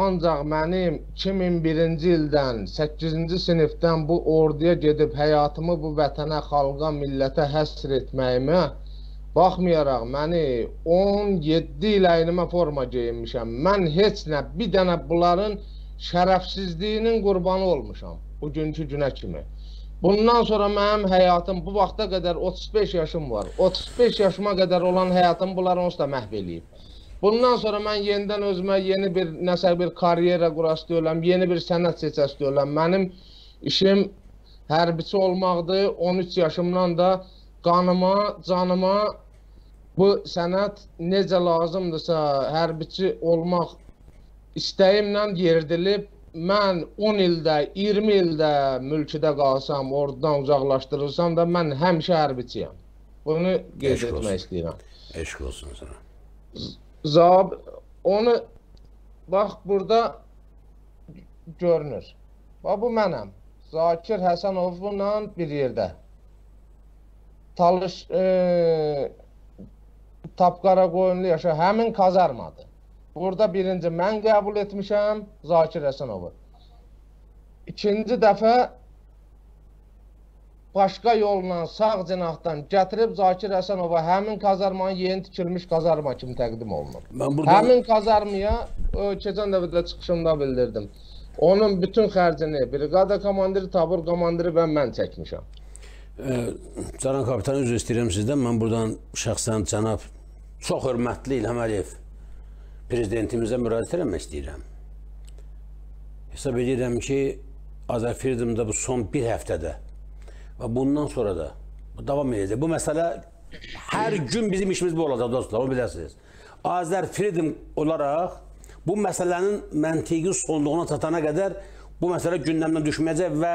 ancaq mənim 2001-ci ildən 8-ci sinifdən bu orduya gedib həyatımı bu vətənə, xalqa, millətə həsr etməyimə baxmayaraq məni 17 il əynimə forma geyinmişəm. Mən heç nə bir dənə bunların şərəfsizliyinin qurbanı olmuşam bugünkü günə kimi. Bundan sonra mənim həyatım bu vaxta qədər 35 yaşım var. 35 yaşıma qədər olan həyatım bunlar onsuz da məhv eləyib. Bundan sonra mən yenidən özümə yeni bir nəsə bir karyera qura istəyirəm, yeni bir sənət seçə istəyirəm. Mənim işim hərbiçi olmaqdır. 13 yaşımdan da qanıma, canıma bu sənət necə lazımdırsa hərbiçi olmaq istəyimlə yeridilib mən 10 ildə, 20 ildə mülkidə qalsam, oradan uzaqlaşdırılsam da mən həmişə hərbiçiyəm. Bunu qeyd etmək istəyirəm. Eşq olsun sana. Zab onu bax burada görünür. Bax bu mənəm. Zakir Həsənovla bir yerdə. Talış e, Tapqara qoyunlu yaşa həmin kazarmadı. Burada birinci mən qəbul etmişəm Zakir Həsənovu. İkinci dəfə başqa yolla sağ cinahdan gətirib Zakir Həsənova həmin kazarmanın yeni tikilmiş kazarma kimi təqdim olunub. Ben buradan Həmin kazarmaya keçən dəfə də çıxışımda bildirdim. Onun bütün xərcini briqada komandiri, tabur komandiri və mən çəkmişəm. e, Canan kapitan üzr istəyirəm sizdən. Mən buradan şəxsən cənab çox hörmətli İlham Əliyev prezidentimizə müraciət etmək istəyirəm. Hesab edirəm ki, Azərfreedomda bu son bir həftədə və bundan sonra da davam edəcək. Bu məsələ hər gün bizim işimiz bu olacaq dostlar, onu biləsiniz. Azərfreedom olaraq bu məsələnin məntiqi sonluğuna çatana qədər bu məsələ gündəmdən düşməyəcək və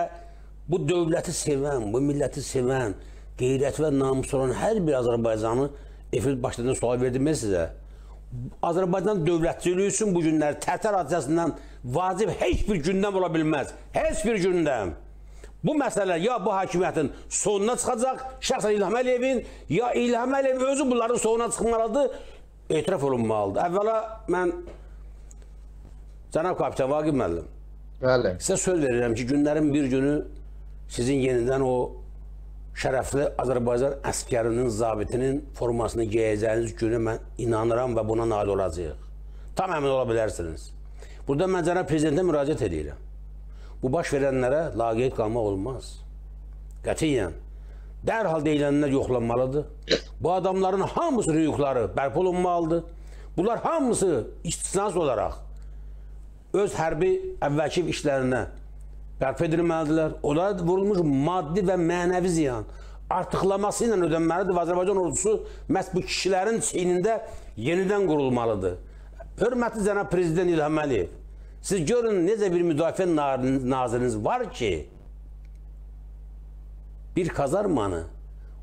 bu dövləti sevən, bu milləti sevən, qeyrət və namus olan hər bir Azərbaycanı efir başladan sual verdim mən sizə. Azərbaycan dövlətçiliyi üçün bu günlər Tərtər hadisəsindən vacib heç bir gündəm ola bilməz. Heç bir gündəm. Bu məsələ ya bu hakimiyyətin sonuna çıxacaq, şəxsən İlham Əliyevin, ya İlham Əliyev özü bunların sonuna çıxmalıdır, etiraf olunmalıdır. Əvvəla mən cənab kapitan Vaqif müəllim, Bəli. sizə söz verirəm ki, günlərin bir günü sizin yenidən o şərəfli Azərbaycan əskərinin, zabitinin formasını geyəcəyiniz günə mən inanıram və buna nail olacağıq. Tam əmin ola bilərsiniz. Burada mən cənab prezidentə müraciət edirəm. Bu baş verənlərə laqeyd qalmaq olmaz. Qətiyyən. Dərhal deyilənlər yoxlanmalıdır. Bu adamların hamısı hüquqları bərpa olunmalıdır. Bunlar hamısı istisnasız olaraq öz hərbi əvvəlki işlərinə bərpa edilməlidirlər. Onlara vurulmuş maddi və mənəvi ziyan artıqlaması ilə ödənməlidir və Azərbaycan ordusu məhz bu kişilərin çiynində yenidən qurulmalıdır. Hörmətli cənab prezident İlham Əliyev, siz görün necə bir müdafiə naziriniz var ki, bir kazarmanı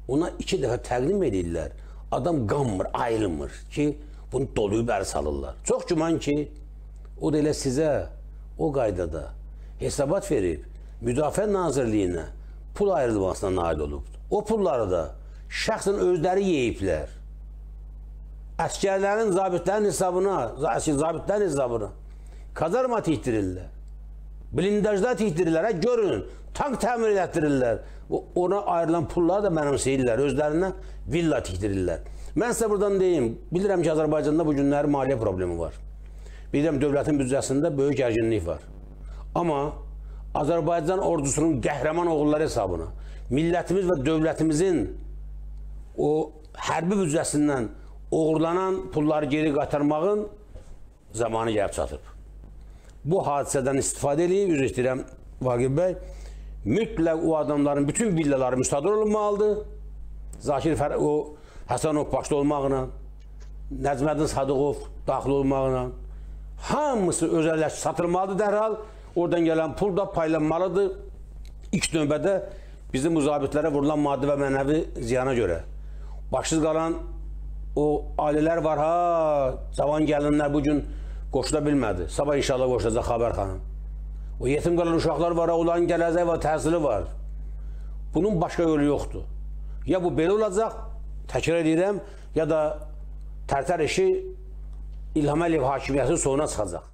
ona iki dəfə təqdim edirlər. Adam qanmır, ayrılmır ki, bunu doluyub əri salırlar. Çox güman ki, o da elə sizə o qaydada hesabat verib Müdafiə Nazirliyinə pul ayrılmasına nail olubdur. O pulları da şəxsən özləri yeyiblər. Əskərlərin, zabitlərin hesabına, za- zabitlərin hesabına kazarma tikdirirlər. Blindajlar tikdirirlər. Görün, tank təmir etdirirlər. O- Ona ayrılan pulları da mənimsəyirlər. Özlərinə villa tikdirirlər. Mən sizə buradan deyim, bilirəm ki, Azərbaycanda bu günləri maliyyə problemi var. Bilirəm dövlətin büdcəsində böyük gərginlik var. Amma Azərbaycan ordusunun qəhrəman oğulları hesabına millətimiz və dövlətimizin o hərbi büdcəsindən uğurlanan pulları geri qaytarmağın zamanı gəlib çatıb. Bu hadisədən istifadə edib, üzr istəyirəm Vaqif bəy, mütləq o adamların bütün villaları müsadir olunmalıdır. Zakir Fər o Həsənov başda olmaqla, Nəcməddin Sadıqov daxil olmaqla hamısı özəlləş satılmalıdır dərhal. Oradan gələn pul da paylanmalıdır. İlk növbədə bizim müzabitlərə vurulan maddi və mənəvi ziyana görə. Başsız qalan o ailələr var ha, cavan gəlinlər bu gün qoşula bilmədi. Sabah inşallah qoşulacaq Xəbər xanım. O yetim qalan uşaqlar var, onların gələcəyi və təhsili var. Bunun başqa yolu yoxdur. Ya bu belə olacaq, təkrar edirəm, ya da tərtər işi İlham Əliyev hakimiyyəti sonuna çıxacaq.